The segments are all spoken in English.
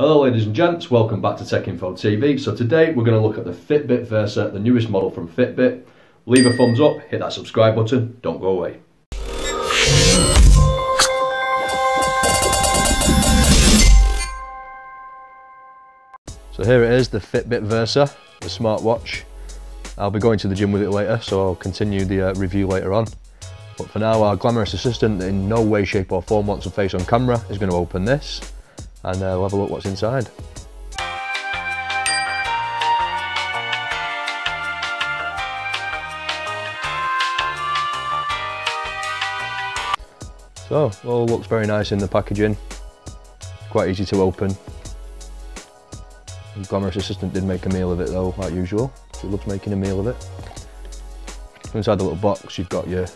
Hello ladies and gents, welcome back to Tech Info TV. So today we're going to look at the Fitbit Versa, the newest model from Fitbit. Leave a thumbs up, hit that subscribe button, don't go away. So here it is, the Fitbit Versa, the smartwatch. I'll be going to the gym with it later, so I'll continue the uh, review later on. But for now, our glamorous assistant in no way, shape or form wants a face on camera is going to open this and uh, we'll have a look what's inside. So, all looks very nice in the packaging, quite easy to open. The glamorous assistant did make a meal of it though, like usual. She loves making a meal of it. Inside the little box you've got your,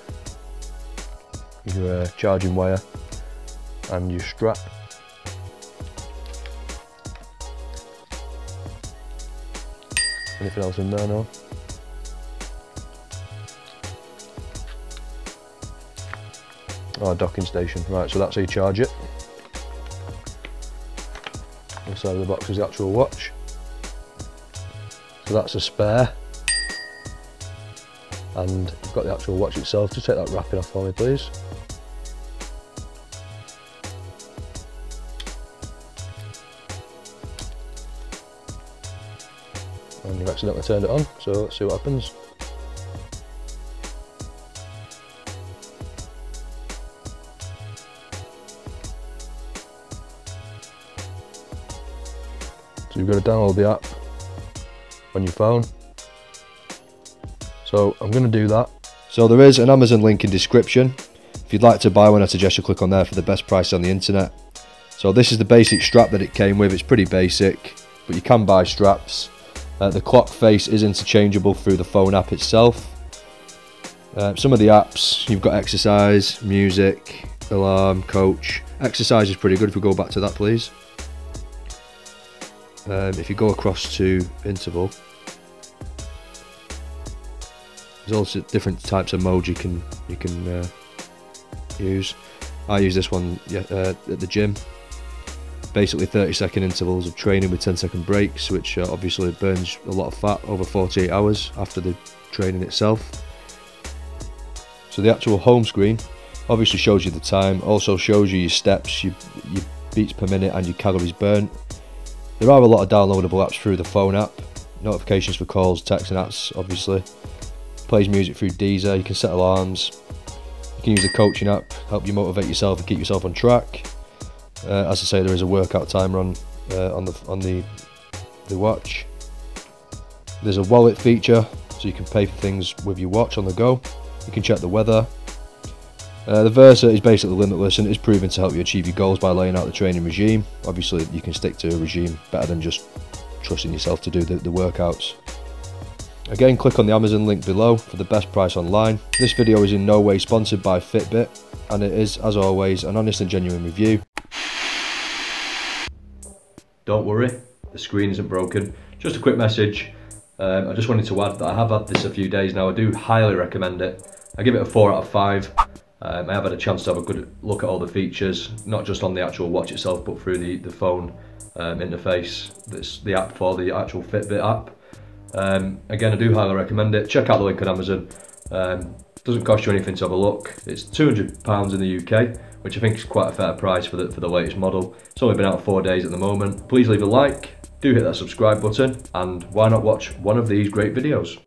your uh, charging wire and your strap Anything else in there? No. Oh, docking station. Right, so that's how you charge it. Inside of the box is the actual watch. So that's a spare. And you've got the actual watch itself. Just take that wrapping off for me, please. And you've accidentally turned it on so let's see what happens. So you've got to download the app on your phone. So I'm going to do that. So there is an Amazon link in description. If you'd like to buy one I suggest you click on there for the best price on the internet. So this is the basic strap that it came with. It's pretty basic but you can buy straps uh, the clock face is interchangeable through the phone app itself. Uh, some of the apps, you've got exercise, music, alarm, coach. Exercise is pretty good if we go back to that please. Um, if you go across to interval, there's also different types of modes you can you can uh, use. I use this one uh, at the gym basically 30 second intervals of training with 10 second breaks which uh, obviously burns a lot of fat over 48 hours after the training itself. So the actual home screen obviously shows you the time also shows you your steps your, your beats per minute and your calories burnt. There are a lot of downloadable apps through the phone app notifications for calls texts and apps obviously. Plays music through Deezer you can set alarms you can use the coaching app help you motivate yourself and keep yourself on track uh, as I say, there is a workout timer on uh, on the on the the watch. There's a wallet feature, so you can pay for things with your watch on the go. You can check the weather. Uh, the Versa is basically limitless and it is proven to help you achieve your goals by laying out the training regime. Obviously, you can stick to a regime better than just trusting yourself to do the, the workouts. Again, click on the Amazon link below for the best price online. This video is in no way sponsored by Fitbit, and it is, as always, an honest and genuine review. Don't worry, the screen isn't broken. Just a quick message. Um, I just wanted to add that I have had this a few days now. I do highly recommend it. I give it a 4 out of 5. Um, I have had a chance to have a good look at all the features, not just on the actual watch itself, but through the, the phone um, interface. That's the app for the actual Fitbit app. Um, again, I do highly recommend it. Check out the link on Amazon. Doesn't cost you anything to have a look. It's £200 in the UK, which I think is quite a fair price for the, for the latest model. It's only been out four days at the moment. Please leave a like, do hit that subscribe button, and why not watch one of these great videos.